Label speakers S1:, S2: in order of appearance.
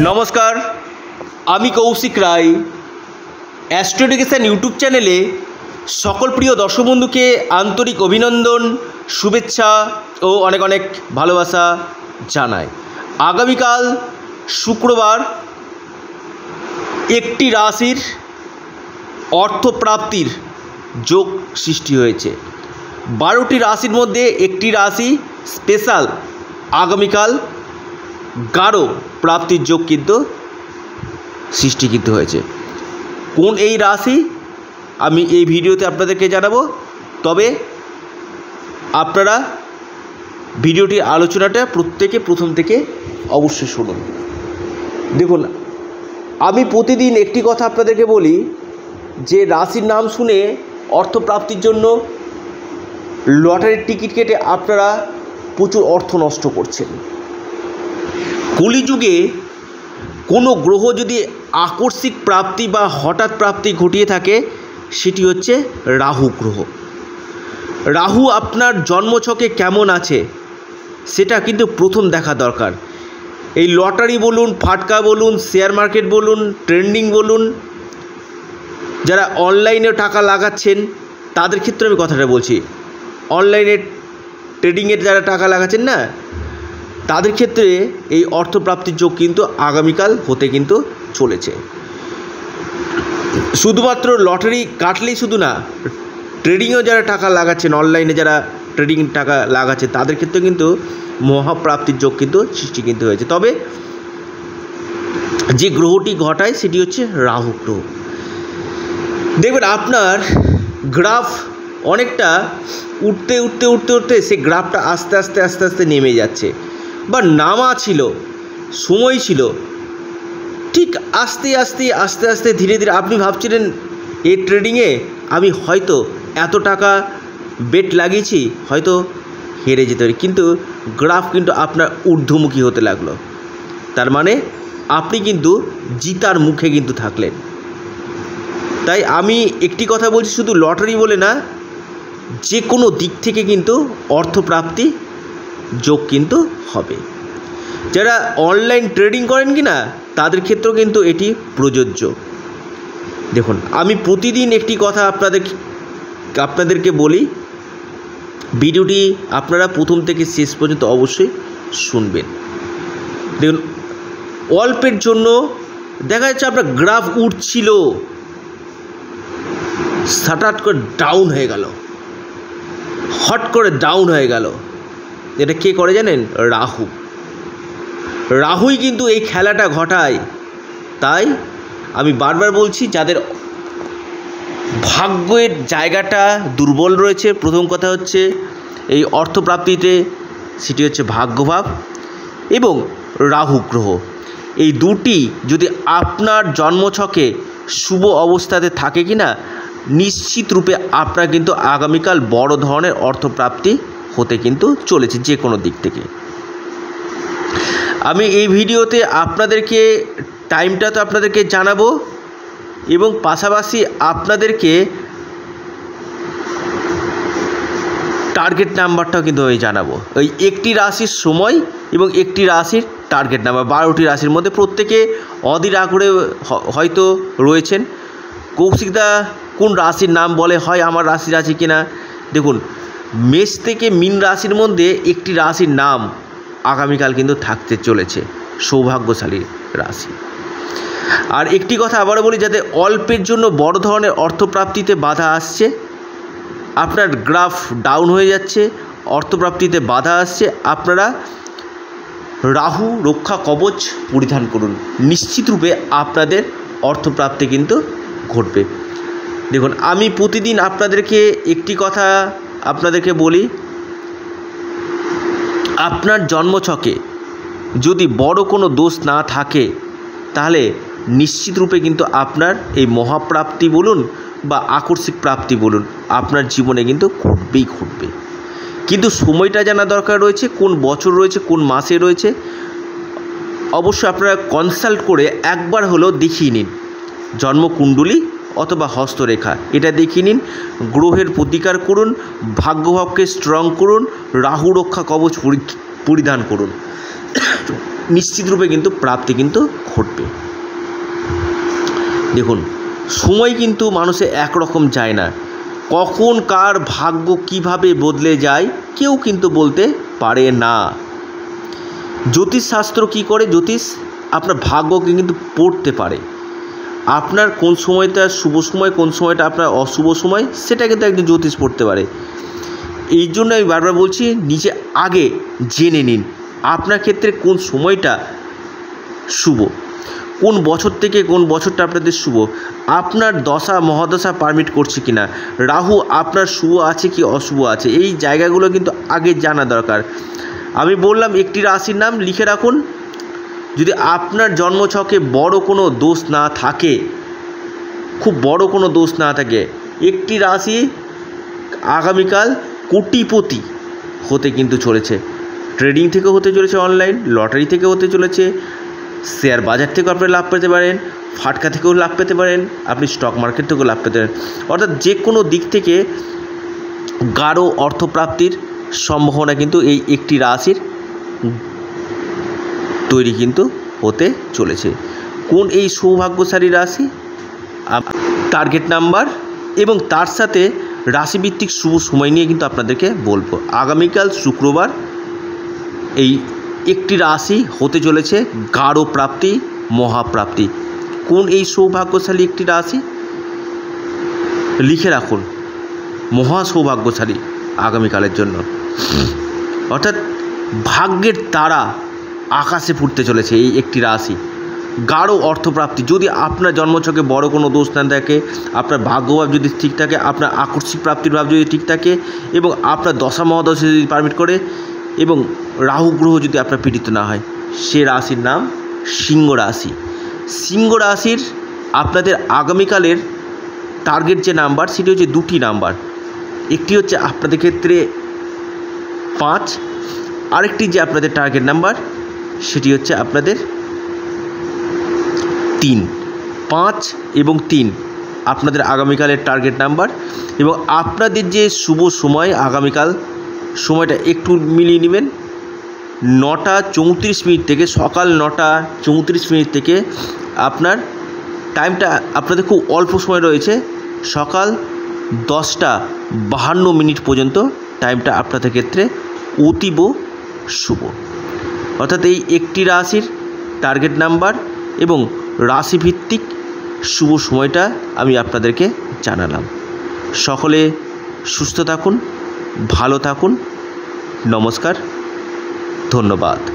S1: নমস্কার, আমি Kaushik Roy. Astro education YouTube চ্যানেলে সকল প্রিয় দর্শক বন্ধুকে আন্তরিক অভিনন্দন, শুভেচ্ছা ও অনেক অনেক ভালোবাসা জানাই। আগামীকাল শুক্রবার একটি রাশির অর্থপ্রাপ্তির যোগ সৃষ্টি হয়েছে। বারোটি রাশির মধ্যে একটি রাশি স্পেশাল। আগামীকাল গাঢ় প্রাপ্তির যোগ কিন্তু সৃষ্টি কিন্তু হয়েছে। কোন এই রাশি? আমি এই ভিডিওতে আপনাদেরকে জানাব। তবে আপনারা ভিডিওটির আলোচনাটা প্রত্যেকে প্রথম থেকে অবশ্যই শুনুন। দেখুন, আমি প্রতিদিন একটি কথা আপনাদেরকে বলি, যে রাশির নাম শুনে অর্থপ্রাপ্তির জন্য লটারির টিকিট কেটে আপনারা প্রচুর অর্থ নষ্ট করছেন। কলিযুগে কোনো গ্রহ যদি আকস্মিক প্রাপ্তি বা হঠাৎ প্রাপ্তি ঘটিয়ে থাকে, সেটি হচ্ছে রাহু গ্রহ। রাহু আপনার জন্মছকে কেমন আছে, সেটা কিন্তু প্রথম দেখা দরকার। এই লটারি বলুন, ফাটকা বলুন, শেয়ার মার্কেট বলুন, ট্রেন্ডিং বলুন, যারা অনলাইনে টাকা লাগাচ্ছেন, তাদের ক্ষেত্রে আমি কথাটা বলছি। অনলাইনে ট্রেডিংয়ের যারা টাকা লাগাচ্ছেন না তাদের ক্ষেত্রে এই অর্থপ্রাপ্তির যোগ কিন্তু আগামীকাল হতে কিন্তু চলেছে। শুধুমাত্র লটারি কাটলেই শুধু না, ট্রেডিংয়েও যারা টাকা লাগাচ্ছেন, অনলাইনে যারা ট্রেডিং টাকা লাগাচ্ছে, তাদের ক্ষেত্রে কিন্তু মহাপ্রাপ্তির যোগ কিন্তু সৃষ্টি কিন্তু হয়েছে। তবে যে গ্রহটি ঘটায় সেটি হচ্ছে রাহু গ্রহ। দেখবেন আপনার গ্রাফ অনেকটা উঠতে উঠতে উঠতে উঠতে, সেই গ্রাফটা আস্তে আস্তে আস্তে আস্তে নেমে যাচ্ছে। বা নামা ছিল, সময় ছিল। ঠিক আস্তে আস্তে আস্তে আস্তে ধীরে ধীরে আপনি ভাবছিলেন এই ট্রেডিংয়ে আমি হয়তো এত টাকা বেট লাগিয়েছি, হয়তো হেরে যেতে পারি। কিন্তু গ্রাফ কিন্তু আপনার ঊর্ধ্বমুখী হতে লাগল। তার মানে আপনি কিন্তু জিতার মুখে কিন্তু থাকলেন। তাই আমি একটি কথা বলছি শুধু লটারি বলে না, যে কোনো দিক থেকে কিন্তু অর্থপ্রাপ্তি যোগ কিন্তু হবে। যারা অনলাইন ট্রেডিং করেন কি না তাদের ক্ষেত্রেও কিন্তু এটি প্রযোজ্য। দেখুন, আমি প্রতিদিন একটি কথা আপনাদের, আপনাদেরকে বলি। ভিডিওটি আপনারা প্রথম থেকে শেষ পর্যন্ত অবশ্যই শুনবেন। দেখুন, অল্পের জন্য দেখা যাচ্ছে আপনার গ্রাফ উঠছিল। হঠাৎ করে ডাউন হয়ে গেল। হট করে ডাউন হয়ে গেল। এটা কে করে জানেন? রাহু। রাহুই কিন্তু এই খেলাটা ঘটায়। তাই আমি বারবার বলছি, যাদের ভাগ্যের জায়গাটা দুর্বল রয়েছে, প্রথম কথা হচ্ছে এই অর্থপ্রাপ্তিতে, সেটি হচ্ছে ভাগ্যভাব এবং রাহু গ্রহ। এই দুটি যদি আপনার জন্মছকে শুভ অবস্থাতে থাকে কি না নিশ্চিত রূপে আপনার কিন্তু আগামীকাল বড় ধরনের অর্থপ্রাপ্তি হতে কিন্তু চলেছে যে কোনো দিক থেকে। আমি এই ভিডিওতে আপনাদেরকে টাইমটা তো আপনাদেরকে জানাব এবং পাশাপাশি আপনাদেরকে টার্গেট নাম্বারটাও কিন্তু আমি জানাব। ওই একটি রাশির সময় এবং একটি রাশির টার্গেট নাম্বার, বারোটি রাশির মধ্যে প্রত্যেকে অধীর আগ্রহে হয়তো রয়েছেন। কৌশিকদা কোন রাশির নাম বলে হয় আমার রাশি রাশি কিনা? দেখুন মেষ থেকে মিন রাশির মধ্যে একটি রাশির নাম আগামীকাল কিন্তু থাকতে চলেছে, সৌভাগ্যশালী রাশি। আর একটি কথা আবারও বলি, যাতে অল্পের জন্য বড় ধরনের অর্থপ্রাপ্তিতে বাধা আসছে, আপনার গ্রাফ ডাউন হয়ে যাচ্ছে, অর্থপ্রাপ্তিতে বাধা আসছে, আপনারা রাহু রক্ষা কবচ পরিধান করুন। নিশ্চিত রূপে আপনাদের অর্থপ্রাপ্তি কিন্তু ঘটবে। দেখুন, আমি প্রতিদিন আপনাদেরকে একটি কথা আপনাদেরকে বলি, আপনার জন্মছকে যদি বড় কোনো দোষ না থাকে, তাহলে নিশ্চিত রূপে কিন্তু আপনার এই মহাপ্রাপ্তি বলুন বা আকস্মিক প্রাপ্তি বলুন, আপনার জীবনে কিন্তু ঘটবেই ঘটবে। কিন্তু সময়টা জানা দরকার রয়েছে, কোন বছর রয়েছে, কোন মাসে রয়েছে, অবশ্যই আপনারা কনসাল্ট করে একবার হলেও দেখিয়ে নিন। জন্মকুণ্ডলী অথবা হস্তরেখা। এটা দেখিয়ে নিন। গ্রহের প্রতিকার করুন, ভাগ্যভাবকে স্ট্রং করুন, রাহু রক্ষা কবচ পরিধান করুন। নিশ্চিতরূপে কিন্তু প্রাপ্তি কিন্তু ঘটবে। দেখুন, সময় কিন্তু মানুষে একরকম যায় না। কখন কার ভাগ্য কীভাবে বদলে যায়, কেউ কিন্তু বলতে পারে না। জ্যোতিষশাস্ত্র কী করে? জ্যোতিষ আপনার ভাগ্যকে কিন্তু পড়তে পারে। আপনার কোন সময়টা শুভ সময়, কোন সময়টা আপনার অশুভ সময়, সেটা কিন্তু একজন জ্যোতিষ পড়তে পারে। এই জন্য আমি বারবার বলছি, নিজে আগে জেনে নিন, আপনার ক্ষেত্রে কোন সময়টা শুভ? কোন বছর থেকে কোন বছরটা আপনাদের শুভ? আপনার দশা, মহাদশা পারমিট করছে কি না রাহু, আপনার শুভ আছে কি অশুভ আছে? এই জায়গাগুলো কিন্তু আগে জানা দরকার। আমি বললাম, একটি রাশির নাম লিখে রাখুন যদি আপনার জন্মছকে বড় কোনো দোষ না থাকে, খুব বড় কোনো দোষ না থাকে, একটি রাশি আগামীকাল কোটিপতি হতে কিন্তু চলেছে। ট্রেডিং থেকে হতে চলেছে অনলাইন, লটারি থেকে হতে চলেছে, শেয়ার বাজার থেকেও আপনি লাভ পেতে পারেন, ফাটকা থেকেও লাভ পেতে পারেন, আপনি স্টক মার্কেট থেকেও লাভ পেতে পারেন। অর্থাৎ যে কোনো দিক থেকে গাঢ় অর্থপ্রাপ্তির সম্ভাবনা কিন্তু এই একটি রাশির তৈরি কিন্তু হতে চলেছে। কোন এই সৌভাগ্যশালী রাশি? টার্গেট নাম্বার এবং তার সাথে রাশিভিত্তিক শুভ সময় নিয়ে কিন্তু আপনাদেরকে বলব। আগামীকাল শুক্রবার এই একটি রাশি হতে চলেছে গাঢ় প্রাপ্তি, মহাপ্রাপ্তি। কোন এই সৌভাগ্যশালী একটি রাশি? লিখে রাখুন, মহা সৌভাগ্যশালী আগামীকালের জন্য। অর্থাৎ ভাগ্যের তারা আকাশে ফুটতে চলেছে এই একটি রাশি। গাঢ় অর্থপ্রাপ্তি। যদি আপনার জন্মছকে বড় কোনো দোষ না থাকে, আপনার ভাগ্যভাব যদি ঠিক থাকে, আপনার আকস্মিক প্রাপ্তির ভাব যদি ঠিক থাকে, এবং আপনার দশা মহাদশা যদি পারমিট করে, এবং রাহু গ্রহ যদি আপনার পীড়িত না হয়, সে রাশির নাম সিংহ রাশি। সিংহ রাশির আপনাদের আগামীকালের টার্গেট যে নাম্বার সেটি হচ্ছে দুটি নাম্বার একটি হচ্ছে আপনাদের ক্ষেত্রে পাঁচ, আরেকটি যে আপনাদের টার্গেট নাম্বার সেটি হচ্ছে আপনাদের তিন, পাঁচ এবং তিন, আপনাদের আগামীকালের টার্গেট নাম্বার এবং আপনাদের যে শুভ সময় আগামীকাল, সময়টা একটু মিলিয়ে নেবেন। নটা চৌত্রিশ মিনিট থেকে, সকাল নটা চৌত্রিশ মিনিট থেকে আপনার টাইমটা আপনাদের খুব অল্প সময় রয়েছে। সকাল দশটা বাহান্ন মিনিট পর্যন্ত টাইমটা আপনাদের ক্ষেত্রে অতীব শুভ। অর্থাৎ এই একটি রাশির টার্গেট নাম্বার এবং রাশিভিত্তিক শুভ সময়টা আমি আপনাদেরকে জানালাম। সকলে সুস্থ থাকুন, ভালো থাকুন। নমস্কার, ধন্যবাদ।